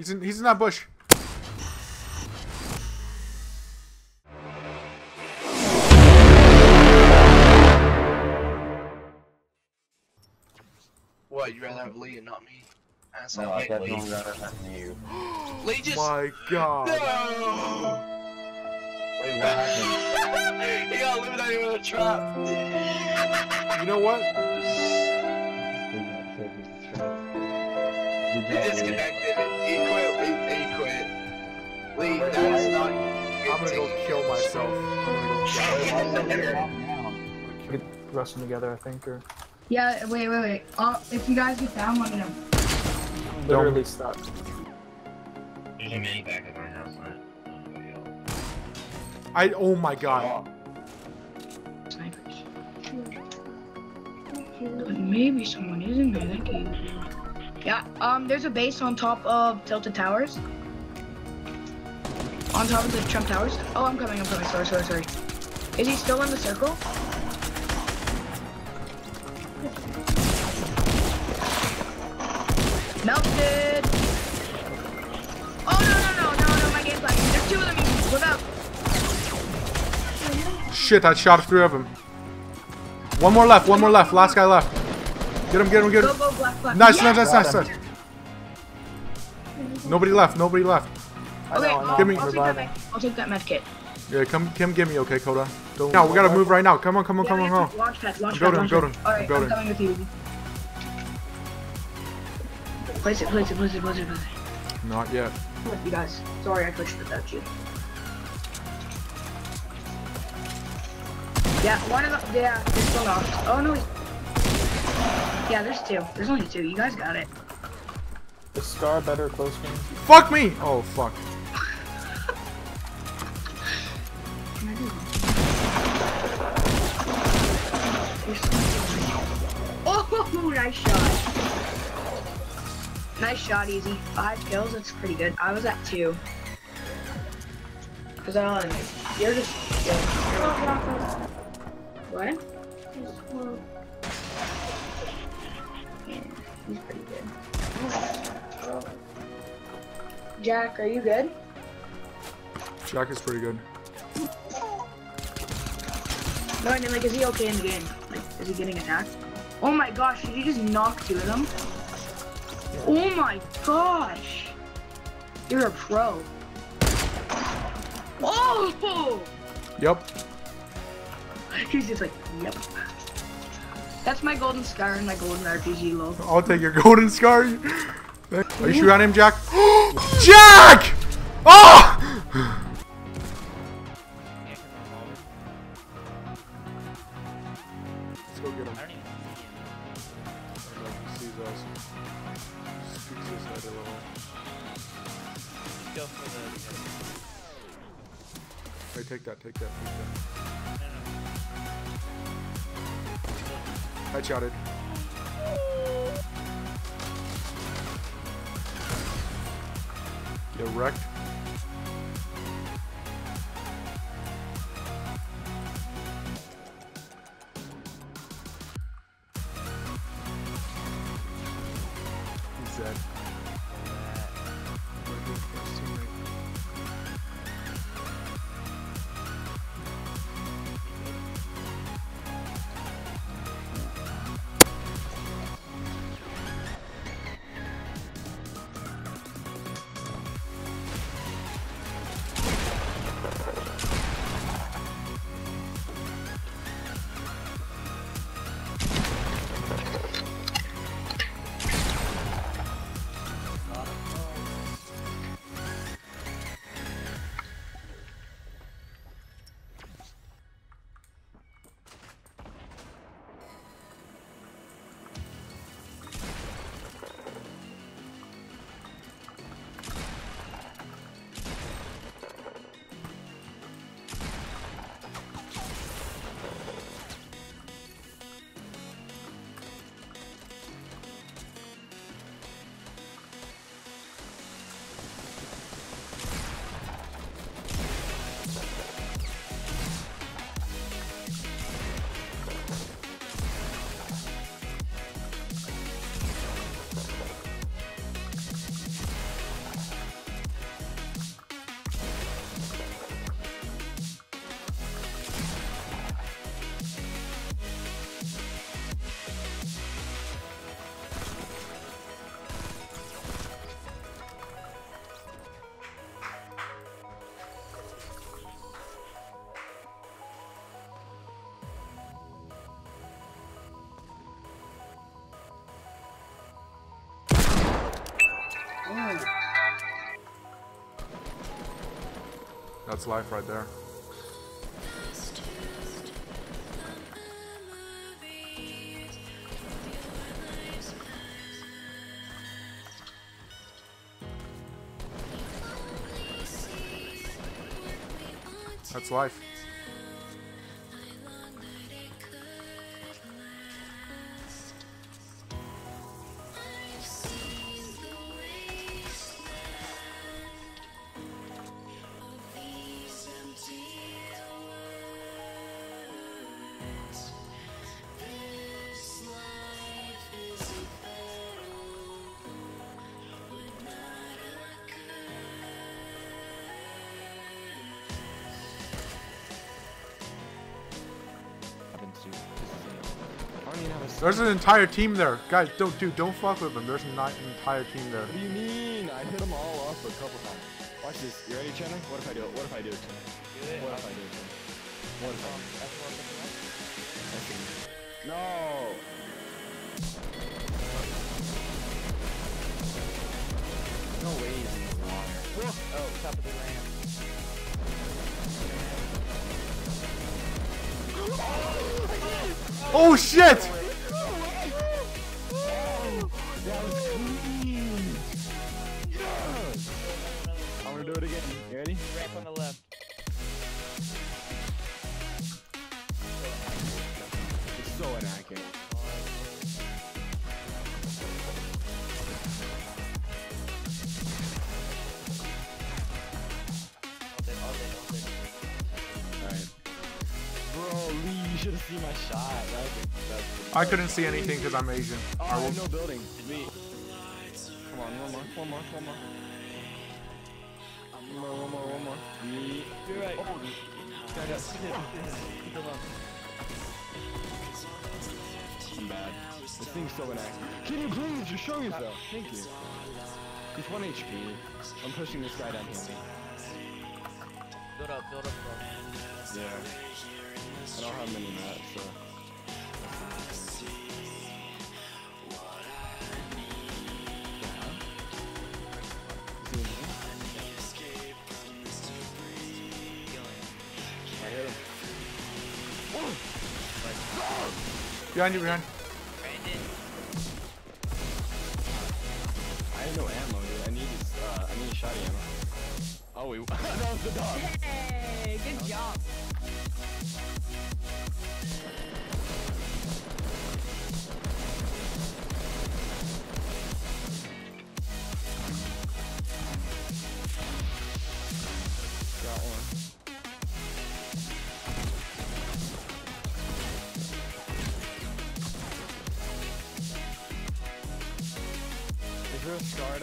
He's in. He's in that bush. What, you rather have Lee and not me? Asshole. No, I Hey, definitely Lee. rather have you. Lee just. My God. No! Wait, what happened? he got eliminated with a trap. You know what? Good He disconnected. That. I'm gonna go kill myself. Rush them together, I think, or Yeah, wait, wait, wait. Uh, if you guys get down, let me know. literally stuck. There's a mini back at our house? I. Oh my God. Snipers. Maybe someone is in there. Thank you. Yeah. Um. There's a base on top of Tilted Towers. On top of the Trump Towers. Oh, I'm coming. I'm coming. Sorry, sorry, sorry. Is he still in the circle? Melted. Oh no no no no no! My game's lagging. There's two of them. Live out. Shit! I shot three of them. One more left. One more left. Last guy left. Get him. Get him. Get him. go black black. Nice. Yes! Nice. Nice. Nice. nice. Nobody left. Nobody left. I Okay, know, I I'll, know. Give me- I'll, take that med, I'll take that med kit. Yeah. Come. Come. Give me. Okay, Coda. Don't. No, we gotta move right now. Come on. Come on. Yeah, Come on. Come on. Launch pad, launch I'm pad, building, launch I'm pad. building, Alright, I'm building. I'm coming with you. Place it, place it, place it, place it, place it. Not yet. I'm with you guys. Sorry, I pushed without you. Yeah, one of them. Yeah, they're still knocked. Oh no. He- Yeah, there's two. There's only two. You guys got it. Is Scar better close game? Fuck me. Oh fuck. Oh, nice shot. Nice shot, easy. Five kills, that's pretty good. I was at two. Cause uh, you're just. What? Yeah, he's pretty good. Jack, are you good? Jack is pretty good. No, I mean, like, is he okay in the game? Like, is he getting attacked? Oh my gosh, did you just knock two of them? Oh my gosh! You're a pro. Oh! Yep. He's just like, yep. That's my golden scar and my golden RPG logo. I'll take your golden scar. Are you shooting on him, Jack? Jack! Oh! Headshotted. Get wrecked. That's life right there. That's life. I don't even have a There's an entire team there. Guys, don't dude, don't fuck with them. There's an entire team there. What do you mean? I hit them all up a couple times. Watch this. You ready, Chandler? What if I do it? What if I do it? Chandler? What if I do it? Chandler? What if I that's more. No! No way he's in the water. Oh, top of the ramp. Oh shit! That was clean! Yes! I'm gonna do it again. You ready? Should have seen my shot. That was that's I couldn't see anything because I'm Asian. Oh, I I will- no building. Lee. Come on, one more, one more, one more. One more, one more, one more. Lee. You're right. Oh, Stand up. Keep him up. I'm bad. This thing's so inaccurate. Can you please just show yourself? Uh, thank you. He's 1 HP. I'm pushing this guy down here. Build up, build up, bro. Yeah. I don't have many mats, so. I hit him. Behind you, behind. Brandon. I have no ammo, dude. I need uh, I need shotty ammo. Oh, wait. that was the dog. Hey, good job.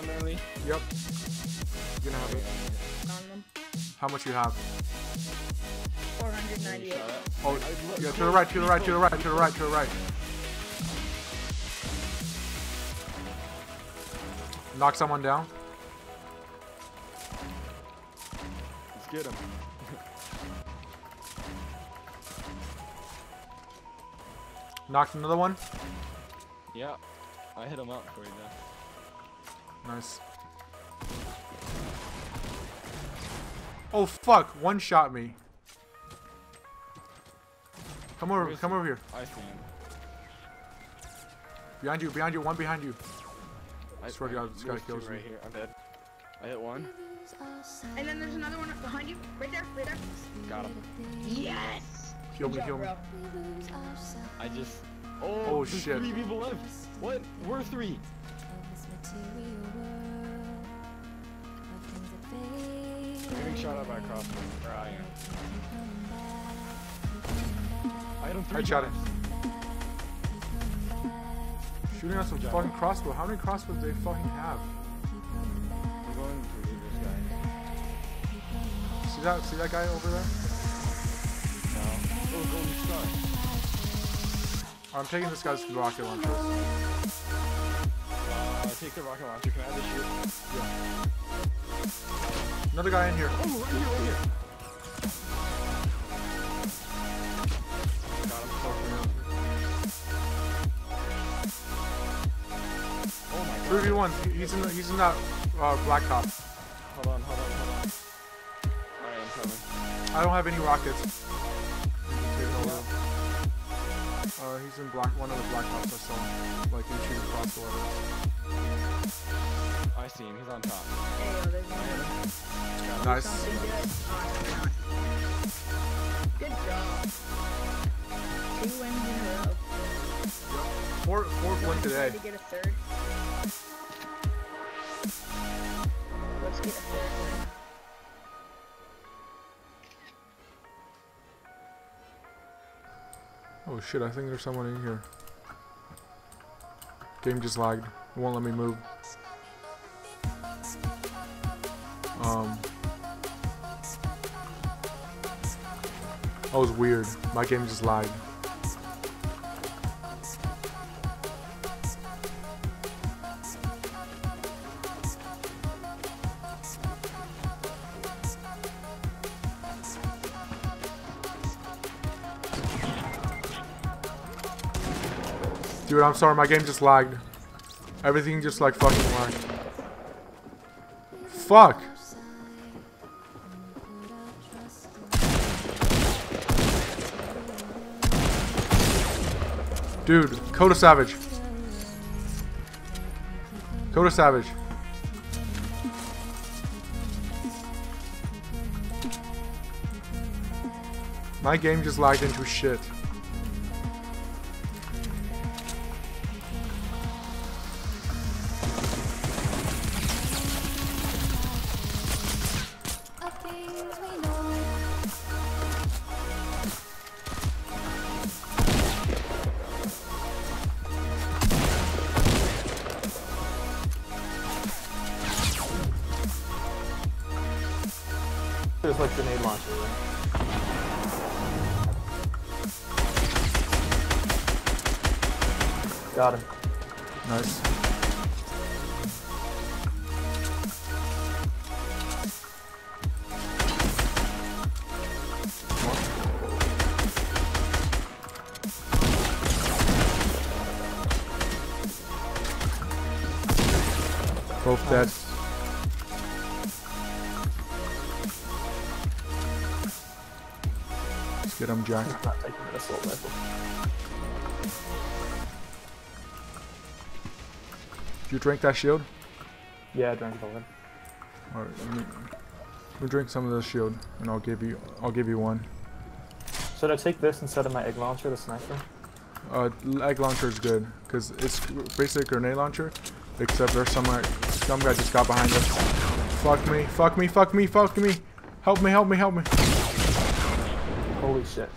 Down there, Lee? Yep. You're gonna have it. On them. How much you have? 498. Oh, yeah, to the right, to the right, to the right, to the right, to the right. Knock someone down. Let's get him. Knocked another one. Yeah. I hit him up for you though. Nice. Oh fuck! One shot me. Come over, come over here. I see him. Behind you, behind you, one behind you. I swear to God, this guy there's two kills right me. here. I'm dead. I hit one. And then there's another one behind you. Right there, right there. Got him. Yes! Heal Good me, job, heal me. bro. I just. Oh, Oh, shit. Three people left. What? We're three. Getting shot at by a crossbow. Where I am. I him three Headshot times. him. Shooting us with fucking crossbow. How many crossbows do they fucking have? I'm going to leave this guy. See that? See that guy over there? No. Oh, golden star. I'm taking this guy's rocket launcher. Uh, take the rocket launcher. Can I have the shield? Another guy in here. Oh, right here, right here. Got. Oh my god. Three v one. He's in the, he's in that uh, black top. Hold on, hold on, hold on. I'm coming. I don't have any rockets. Uh, he's in black. One of the black tops I saw. Like he's shooting across the water. I see him, he's on top. Hey, yo. Nice. Good. Not. Good job. Two wins in a row. Four, fourth win Try today. to get a third. Let's get a third win. Oh shit! I think there's someone in here. Game just lagged. It won't let me move. Um. That was weird. My game just lagged. Dude, I'm sorry, my game just lagged. Everything just like fucking lagged. Dude, Coda Savage. Coda Savage. My game just lagged into shit. Like grenade launcher, right? Got him. Nice. Both dead. Get him, Jack. He's not taking an assault rifle. Did you drink that shield? Yeah, I drank the lid. Alright, let me, let me drink some of this shield, and I'll give you, I'll give you one. Should I take this instead of my egg launcher, the sniper? Uh, egg launcher is good because it's basically a grenade launcher, except there's some like, some guy just got behind us. Fuck me! Fuck me! Fuck me! Fuck me! Help me! Help me! Help me! Holy shit.